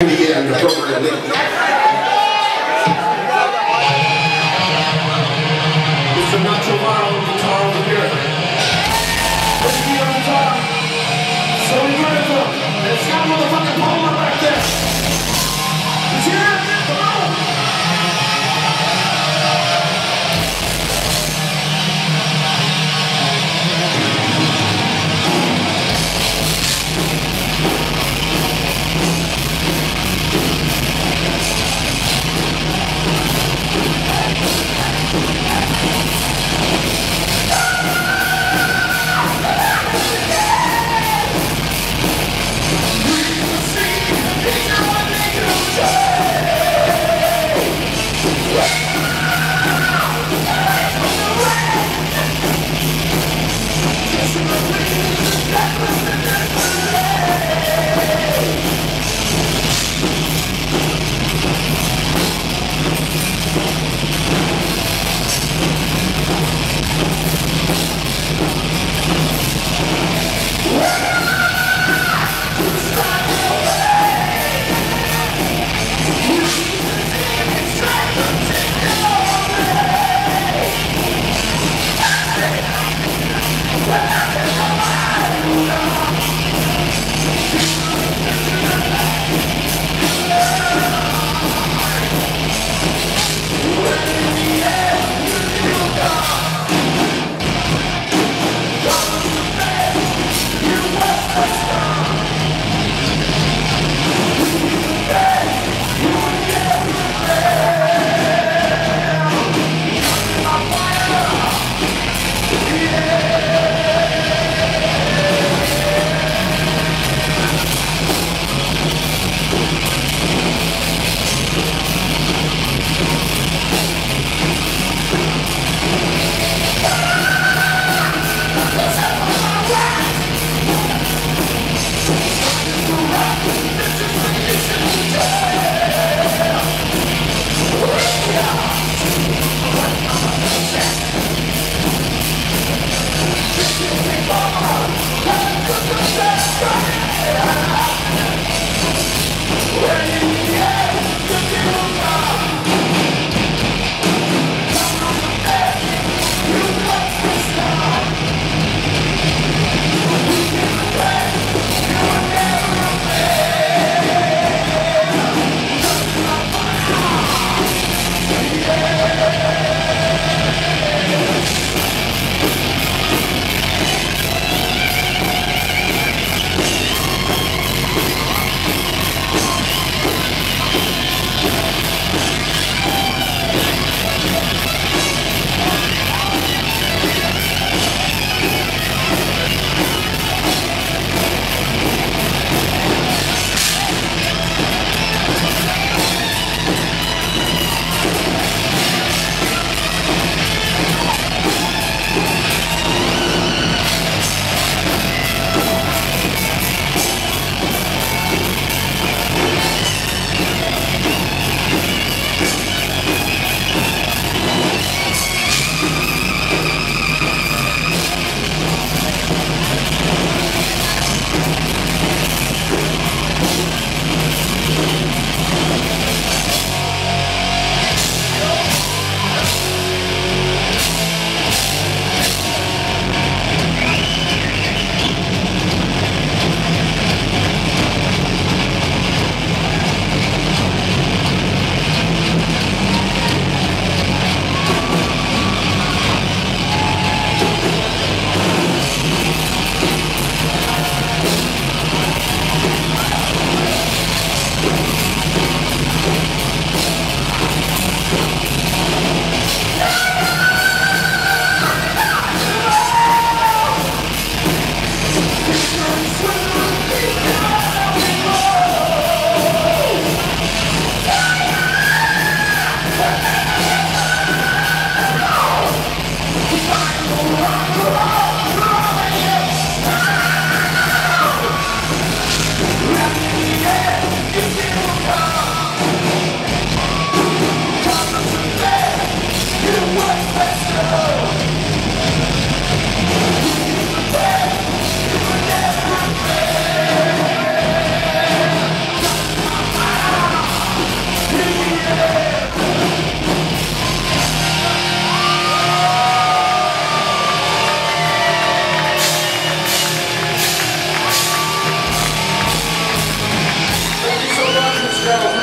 Yeah, appropriately. Mr. Nacho Maro, guitar over here. Whiskey on guitar. Sonny Griffa. And Scott motherfucking Palmer back there. Is he there? Come on. rock, rock. Let's go.